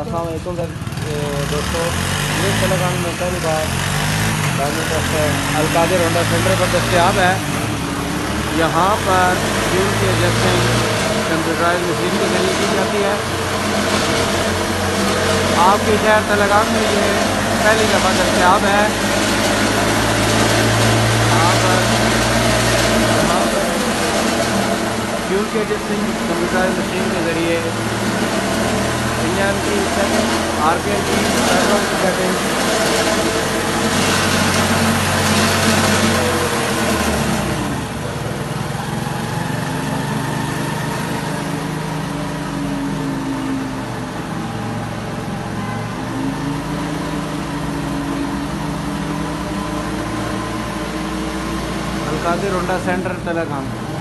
असलकुम दोस्तों ये तेलंगाना में पहली बार अलकादिर होंडा सेंटर पर दस्तियाब है यहाँ पर फ्यूल की एडजस्टिंग कंप्यूटराइज मशीन के ज़रिए की जाती है आपके शहर तेलंगाना में ये पहली दफ़ा दस्तियाब है यहाँ पर फ्यूल की एडजस्टिंग कंप्यूटराइज मशीन के ज़रिए इंजन की आर की अलकादिर होंडा सेंटर तेलंगाना